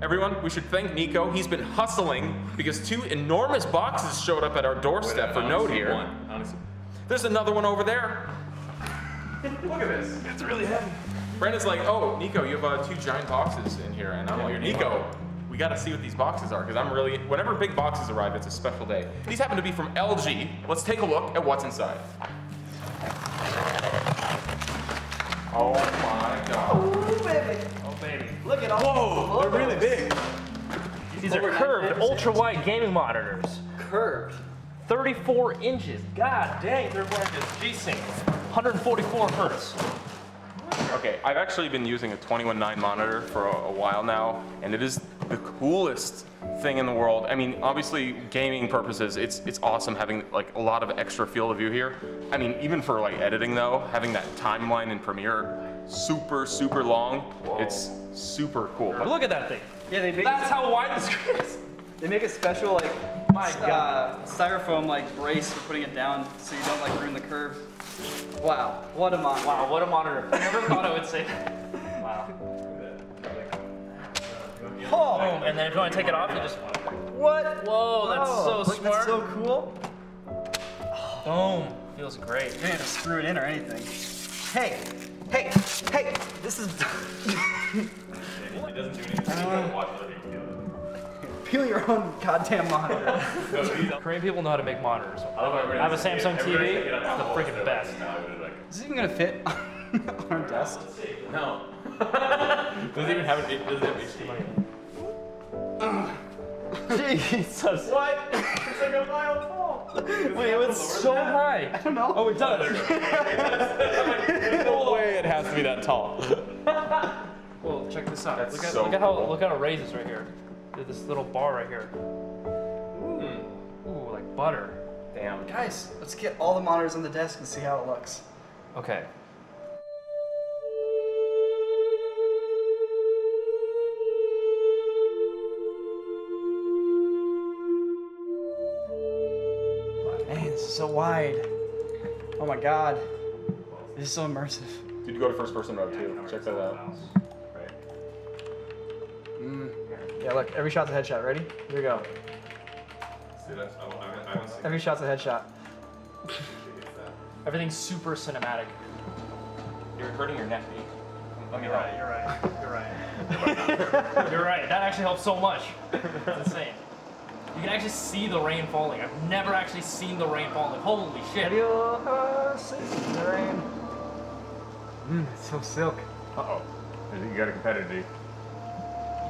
Everyone, we should thank Nico. He's been hustling because two enormous boxes showed up at our doorstep for Node here. There's another one over there. Look at this. It's really heavy. Brandon's like, oh, Nico, you have uh, two giant boxes in here. And I'm like, Nico, we got to see what these boxes are because I'm really, whenever big boxes arrive, it's a special day. These happen to be from LG. Let's take a look at what's inside. Oh my god. Ooh, baby. Look at all Whoa, they're really big. These are curved, ultra-wide gaming monitors. curved. 34 inches. God dang, they're like this G-Sync. 144 hertz. Okay, I've actually been using a 21.9 monitor for a, a while now, and it is the coolest thing in the world. I mean, obviously, gaming purposes, it's it's awesome having like a lot of extra field of view here. I mean, even for like editing though, having that timeline in Premiere, super super long, it's super cool. Look at that thing. Yeah, they make That's how wide the screen is. they make a special like My uh, God. styrofoam like brace for putting it down so you don't like ruin the curve. Wow, what a monitor. Wow, what a monitor. I never thought I would say that. Wow. Oh, Boom, and then if you want to take it off, you just, what? whoa, that's Oh, so look, smart. That's so cool. Boom. Feels great. You didn't have to screw it in or anything. Hey, hey, hey, this is. It doesn't do anything. You watch other people do it. Peel your own goddamn monitor. Korean people know how to make monitors. I have a Samsung TV. It's the freaking best. is this even gonna fit on our desk? No. doesn't even have an. Doesn't have HDMI. Jesus. What? it's like a mile tall. Wait, it was so high. I don't know. Oh, it does. no way it has to be that tall. Well, check this out. That's look at, so look at how cool. look how it raises right here. There's This little bar right here. Hmm. Ooh, like butter. Damn. Guys, let's get all the monitors on the desk and see how it looks. Okay. Man, this is so wide. Oh my god. This is so immersive. Dude, you go to first person mode too. Check that out. Mm. Yeah, look, every shot's a headshot. Ready? Here we go. See, that's, I, I, I haven't seen Every shot's a headshot. Everything's super cinematic. You're hurting your neck, dude. Let me You're right. You're right. You're right. you're right. That actually helps so much. It's insane. You can actually see the rain falling. I've never actually seen the rain falling. Holy shit. Have you uh, seen the rain? Mmm, it's so silk. Uh-oh. You got a competitor, dude.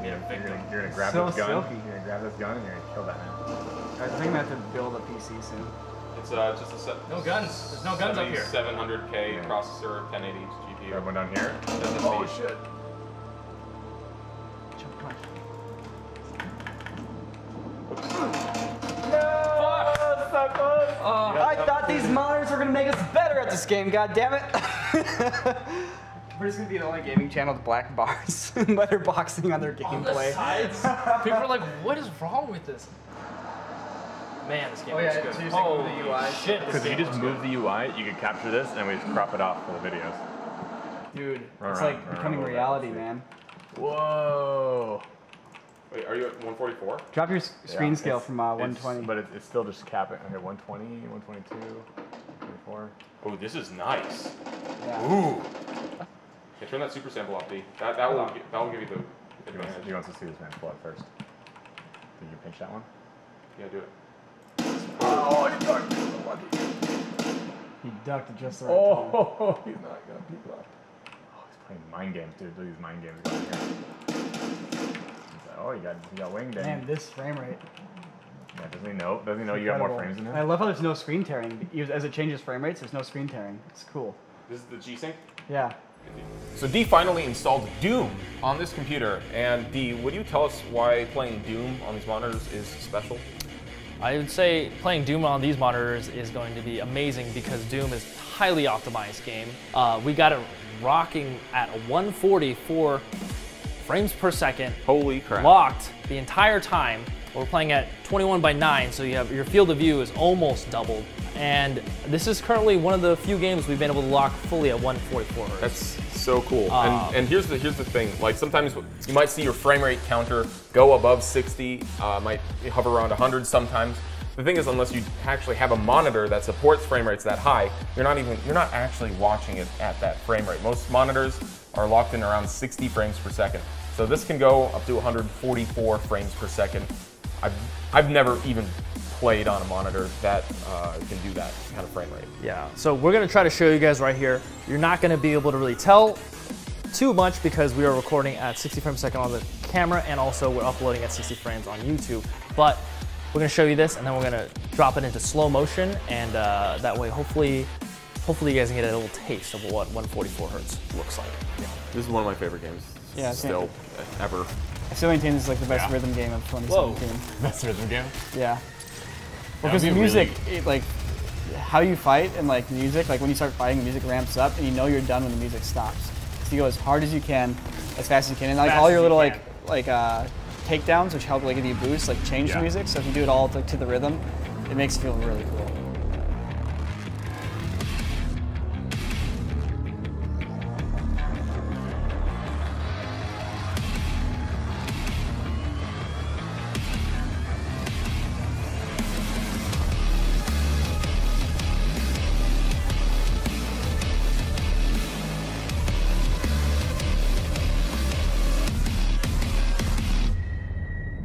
You're a You're gonna, you're gonna grab So this gun. silky. You're gonna grab this gun and you're gonna kill that man. I think I'm gonna have to build a PC soon. It's uh, just a set. No guns. There's no guns up here. 700K Yeah. processor, 1080 GPU. Grab one down here. SSD. shit. Jump, come on. No, so close. Uh, I thought these monitors were gonna make us better at this game. God damn it! We're just gonna be the only gaming channel with black bars, letterboxing on their on the gameplay. People are like, what is wrong with this? Man, this game Oh, looks yeah, good. so you're saying Holy move the UI. shit, Because if you just looks move the UI, you could capture this and we just crop it off for the videos. Dude, Run it's around, like becoming around a little bit. reality, man. Whoa. Wait, are you at 144? Drop your s- screen Yeah, scale it's- from uh, it's- 120. But it's, it's still just capping. Okay, 120, 122, 24. Oh, this is nice. yeah. Ooh. Okay, turn that super sample off, D. That that will gi- that will give you the He wants, advantage. he wants to see this man's blood first. Did you pinch that one? Yeah, do it. Oh, he ducked. He ducked at just the right time. Oh, he's not gonna be left. Oh, he's playing mind games, dude. Look at these mind games going here. He's like, oh, you got you got winged in. Man, this frame rate. Yeah, doesn't he know? Doesn't he know you got more incredible. frames than him? I love how there's no screen tearing. As it changes frame rates, there's no screen tearing. It's cool. This is the G-Sync. Yeah. So D finally installed Doom on this computer. And D, would you tell us why playing Doom on these monitors is special? I would say playing Doom on these monitors is going to be amazing because Doom is a highly optimized game. Uh, we got it rocking at 144 frames per second, Holy crap. locked the entire time. We're playing at 21 by 9, so you have your field of view is almost doubled. And this is currently one of the few games we've been able to lock fully at 144 hertz. That's So cool. Um, and, and here's the here's the thing. Like sometimes you might see your frame rate counter go above 60, uh, might hover around 100 sometimes. The thing is, unless you actually have a monitor that supports frame rates that high, you're not even you're not actually watching it at that frame rate. Most monitors are locked in around 60 frames per second. So this can go up to 144 frames per second. I've I've never even played on a monitor that uh, can do that kind of frame rate. Yeah, so we're gonna try to show you guys right here. You're not gonna be able to really tell too much because we are recording at 60 frames per second on the camera and also we're uploading at 60 frames on YouTube. But we're gonna show you this and then we're gonna drop it into slow motion and uh, that way hopefully, hopefully you guys can get a little taste of what 144 hertz looks like. This is one of my favorite games. Yeah, same. still ever. I still maintain this is like the best Yeah. rhythm game of 2017. Best rhythm game. Yeah. That Because would the be music, really- it, like, how you fight and like music, like when you start fighting, the music ramps up and you know you're done when the music stops. So you go as hard as you can, as fast as you can, and like Fast all your little can. like like uh, takedowns, which help like give you a boost, like change the Yeah. music. So if you do it all like, to the rhythm, it makes it feel really cool.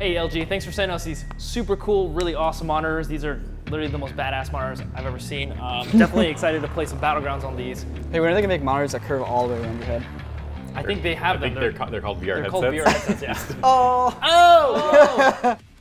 Hey LG, thanks for sending us these super cool, really awesome monitors. These are literally the most badass monitors I've ever seen. Um, definitely excited to play some Battlegrounds on these. Hey, when are they gonna make monitors that curve all the way around your head? I think they have I think them. they're, ca- they're called VR they're headsets. called VR headsets, yeah. Oh! oh!